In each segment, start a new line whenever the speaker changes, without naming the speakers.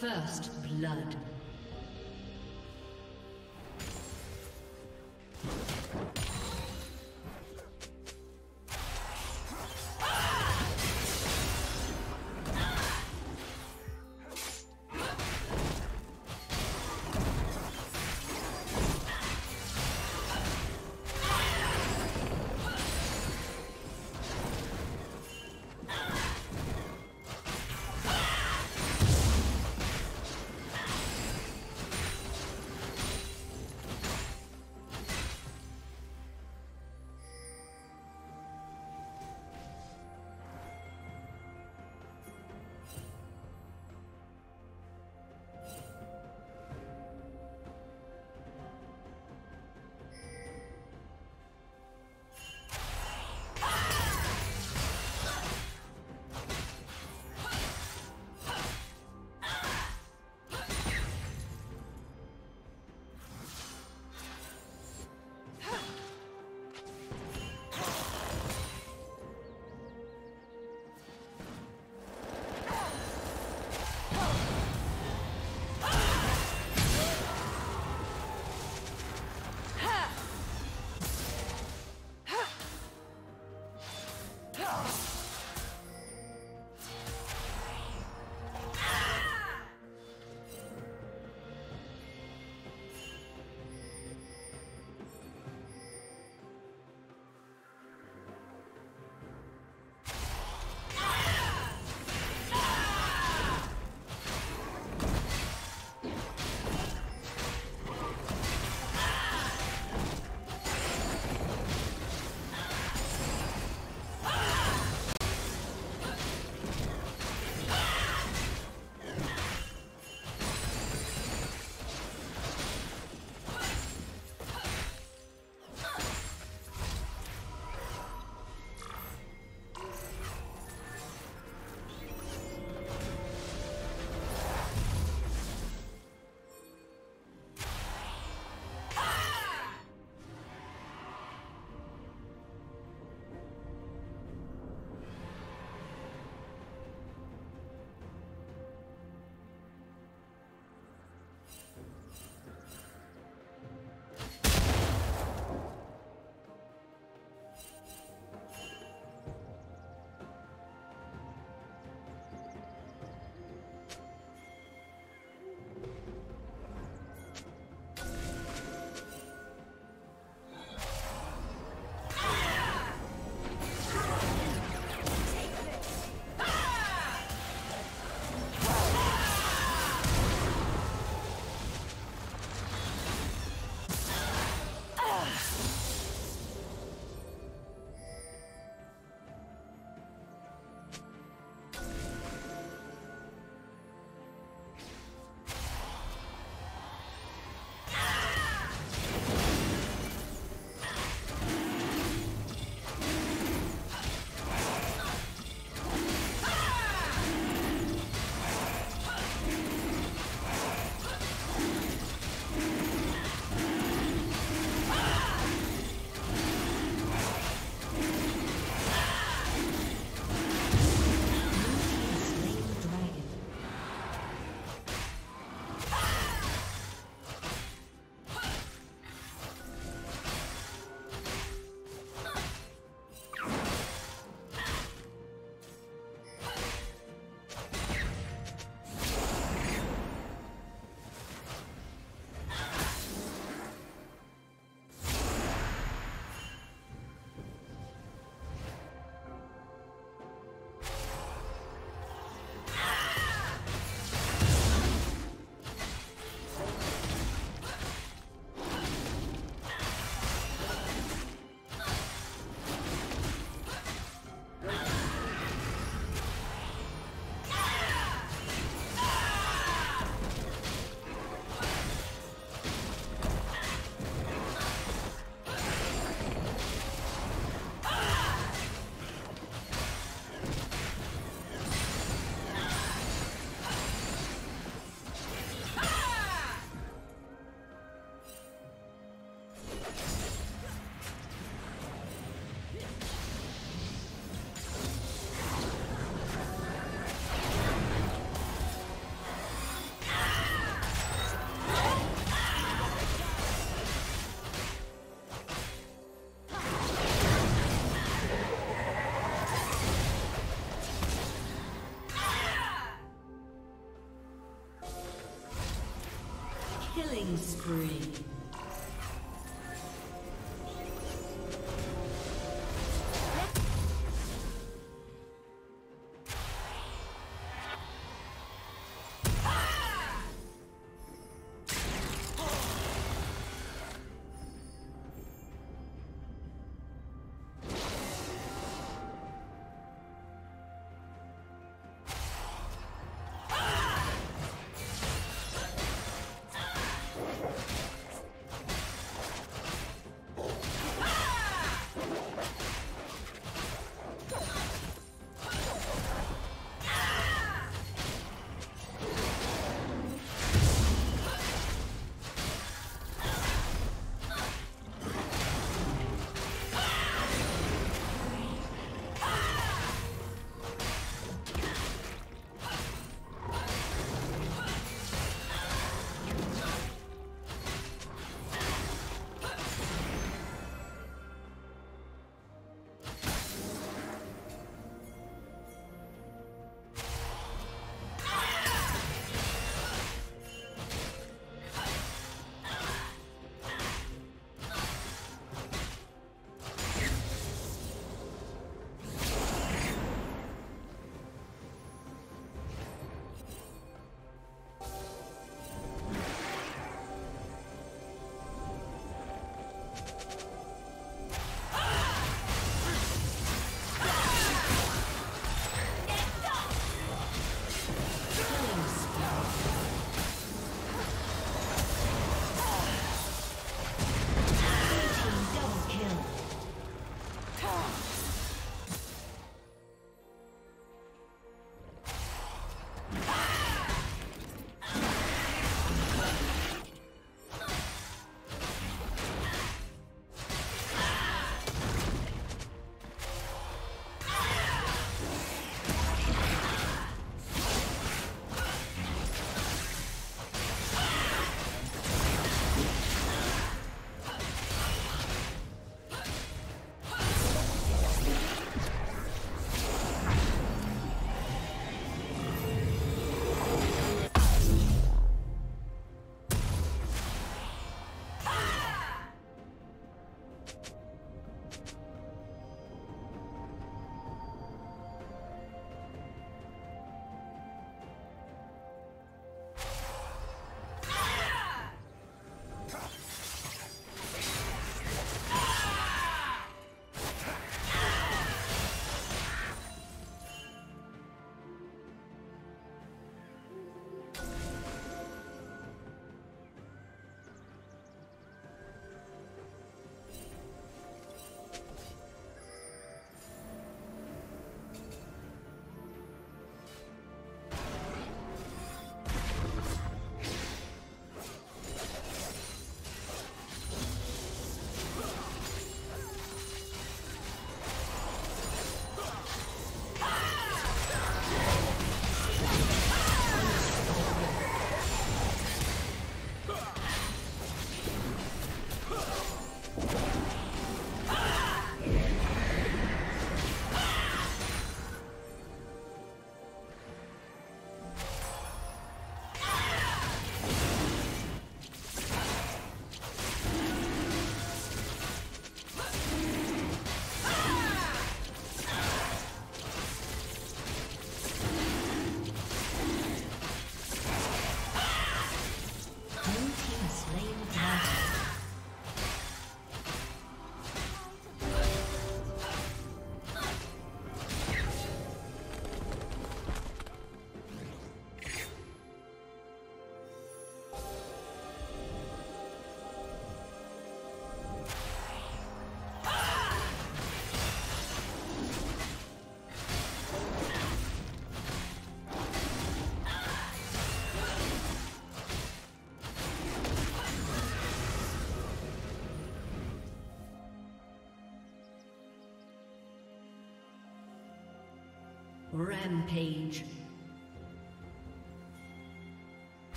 First blood. Killing spree. Rampage.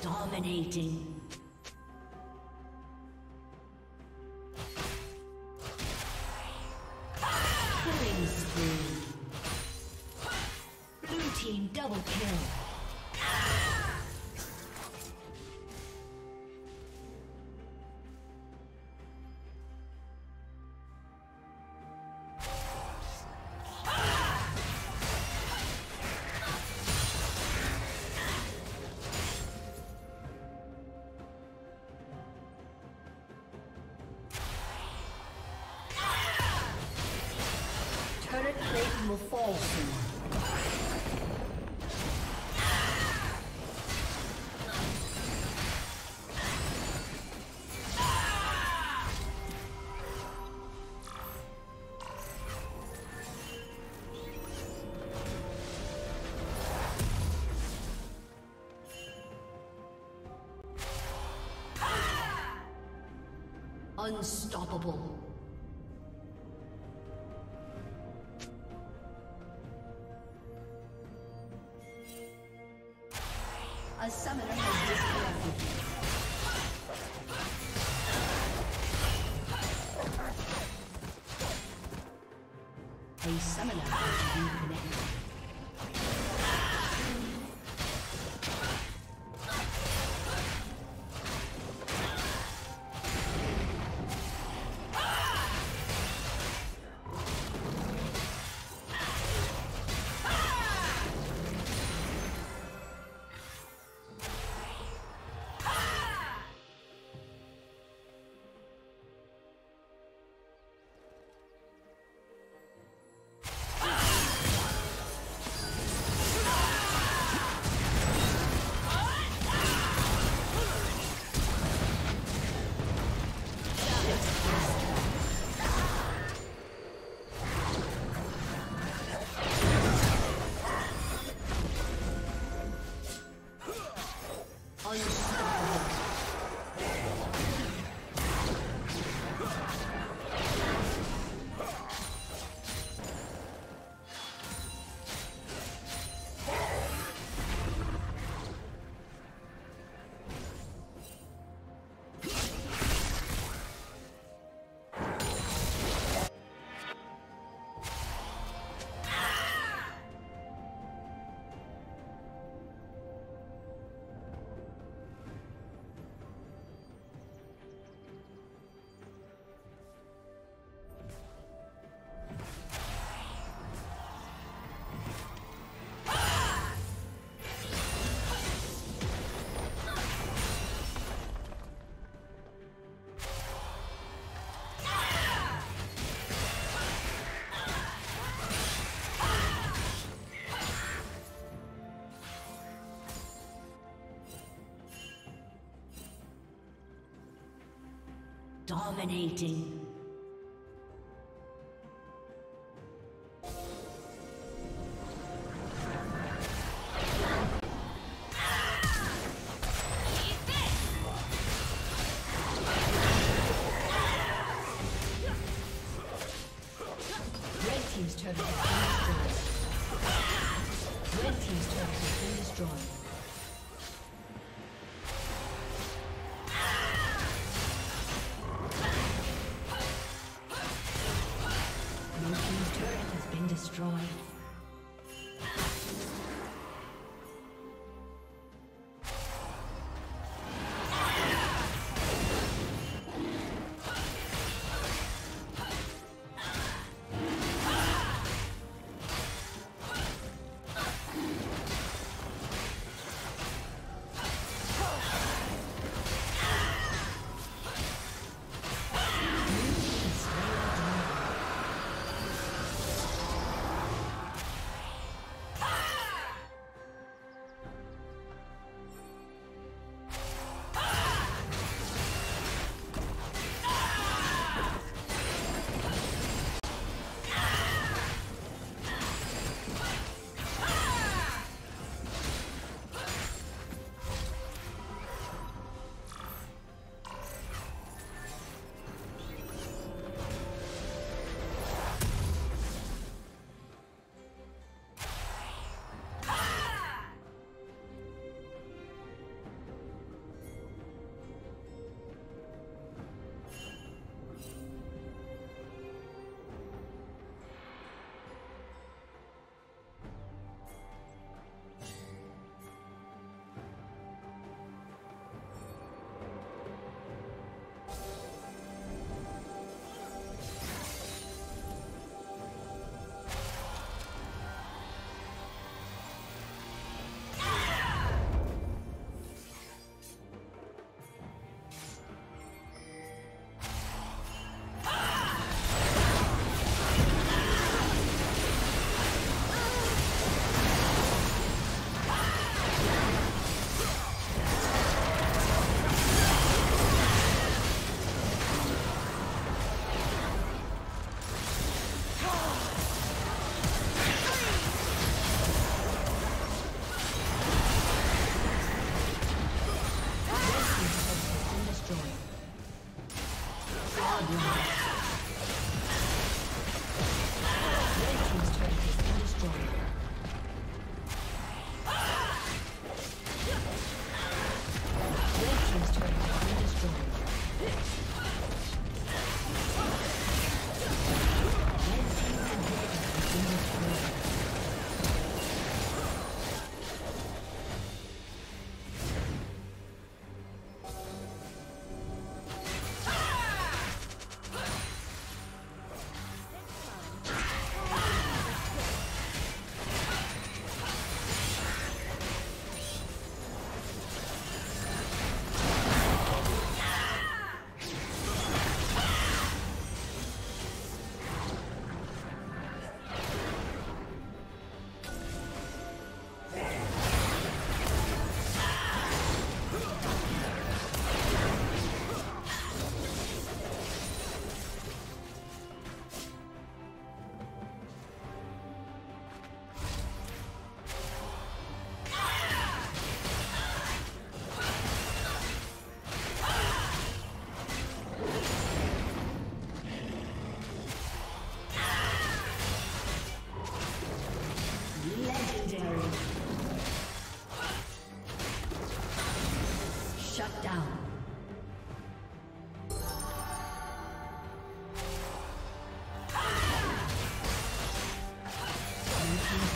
Dominating. Double kill. Will fall soon. Unstoppable. A summoner has disconnected. A summoner has reconnected. Dominating.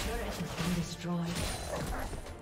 Turret has been destroyed.